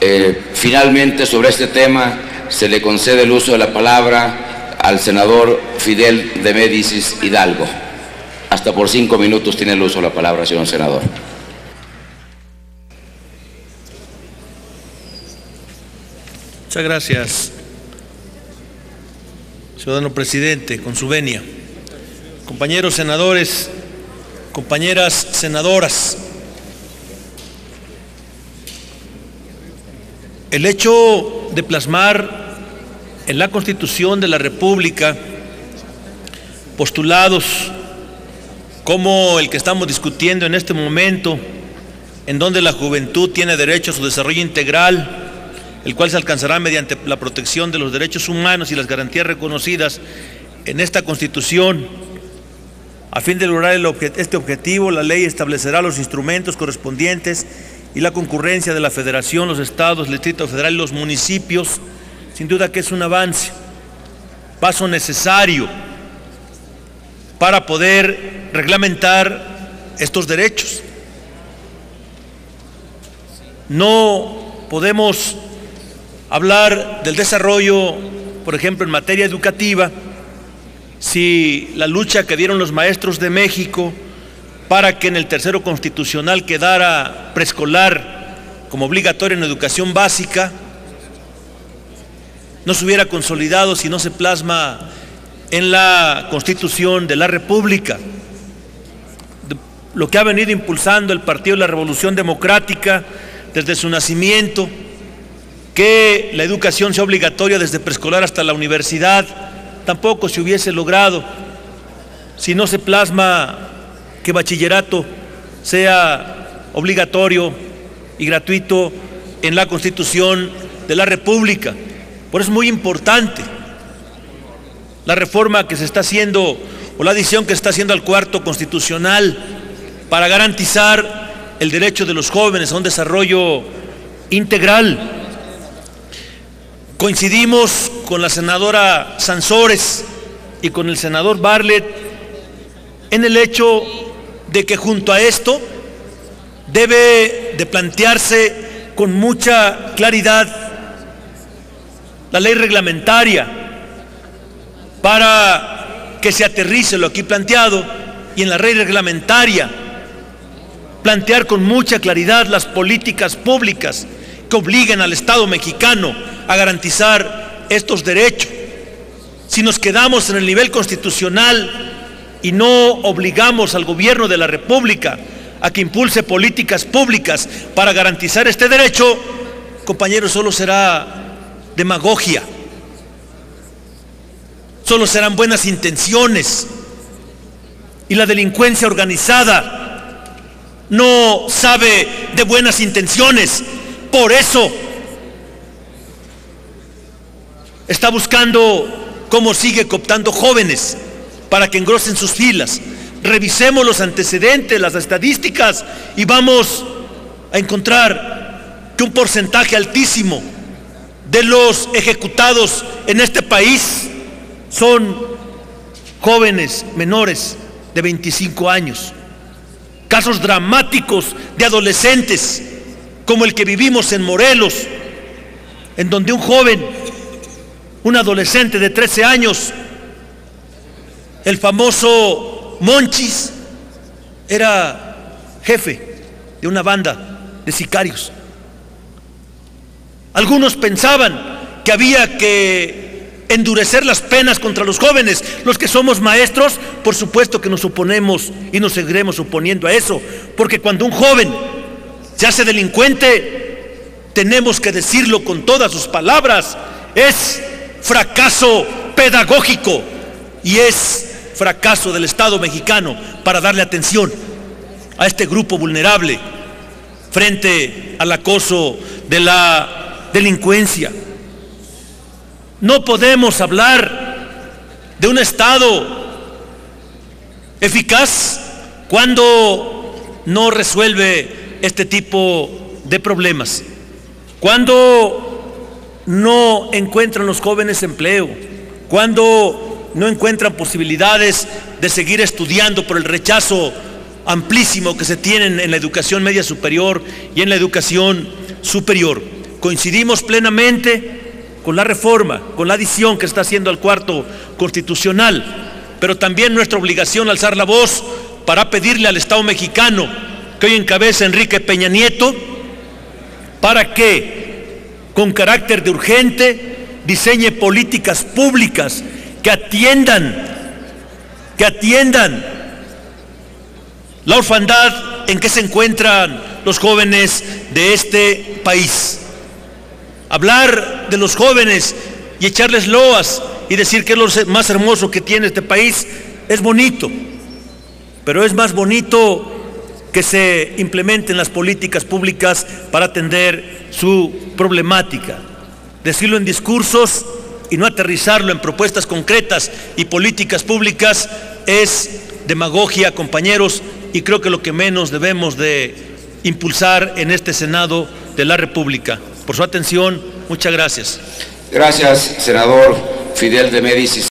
Eh, finalmente, sobre este tema, se le concede el uso de la palabra al senador Fidel de Médicis Hidalgo. Hasta por cinco minutos tiene el uso de la palabra, señor senador. Muchas gracias, ciudadano presidente, con su venia. Compañeros senadores, compañeras senadoras, el hecho de plasmar en la Constitución de la República postulados como el que estamos discutiendo en este momento, en donde la juventud tiene derecho a su desarrollo integral, el cual se alcanzará mediante la protección de los derechos humanos y las garantías reconocidas en esta Constitución. A fin de lograr este objetivo, la ley establecerá los instrumentos correspondientes y la concurrencia de la Federación, los estados, el Distrito Federal y los municipios. Sin duda que es un avance, paso necesario para poder reglamentar estos derechos. No podemos hablar del desarrollo, por ejemplo, en materia educativa, si la lucha que dieron los maestros de México para que en el tercero constitucional quedara preescolar como obligatorio en educación básica, no se hubiera consolidado si no se plasma en la Constitución de la República. Lo que ha venido impulsando el Partido de la Revolución Democrática desde su nacimiento, que la educación sea obligatoria desde preescolar hasta la universidad, tampoco se hubiese logrado si no se plasma que bachillerato sea obligatorio y gratuito en la Constitución de la República. Por eso es muy importante la reforma que se está haciendo o la adición que se está haciendo al cuarto constitucional para garantizar el derecho de los jóvenes a un desarrollo integral. Coincidimos con la senadora Sansores y con el senador Bartlett en el hecho de que junto a esto debe de plantearse con mucha claridad la ley reglamentaria para que se aterrice lo aquí planteado y en la ley reglamentaria plantear con mucha claridad las políticas públicas que obliguen al Estado mexicano a garantizar estos derechos. Si nos quedamos en el nivel constitucional y no obligamos al gobierno de la República a que impulse políticas públicas para garantizar este derecho, compañeros, solo será demagogia. Solo serán buenas intenciones. Y la delincuencia organizada no sabe de buenas intenciones. Por eso está buscando cómo sigue cooptando jóvenes para que engrosen sus filas. Revisemos los antecedentes, las estadísticas y vamos a encontrar que un porcentaje altísimo de los ejecutados en este país son jóvenes menores de 25 años. Casos dramáticos de adolescentes, como el que vivimos en Morelos, en donde un joven, un adolescente de 13 años, el famoso Monchis, era jefe de una banda de sicarios. Algunos pensaban que había que endurecer las penas contra los jóvenes. Los que somos maestros, por supuesto que nos oponemos y nos seguiremos oponiendo a eso. Porque cuando un joven se hace delincuente, tenemos que decirlo con todas sus palabras. Es fracaso pedagógico y es fracaso del Estado mexicano para darle atención a este grupo vulnerable frente al acoso de la delincuencia. No podemos hablar de un Estado eficaz cuando no resuelve este tipo de problemas, cuando no encuentran los jóvenes empleo, cuando no encuentran posibilidades de seguir estudiando por el rechazo amplísimo que se tienen en la educación media superior y en la educación superior. coincidimos plenamente con la reforma, con la adición que está haciendo al cuarto constitucional, pero también nuestra obligación alzar la voz para pedirle al Estado mexicano que hoy encabeza Enrique Peña Nieto, para que con carácter de urgente diseñe políticas públicas que atiendan, que atiendan la orfandad en que se encuentran los jóvenes de este país. Hablar de los jóvenes y echarles loas y decir que es lo más hermoso que tiene este país es bonito, pero es más bonito que se implementen las políticas públicas para atender su problemática. Decirlo en discursos y no aterrizarlo en propuestas concretas y políticas públicas es demagogia, compañeros, y creo que lo que menos debemos de impulsar en este Senado de la República. Por su atención, muchas gracias. Gracias, senador Fidel de Médicis.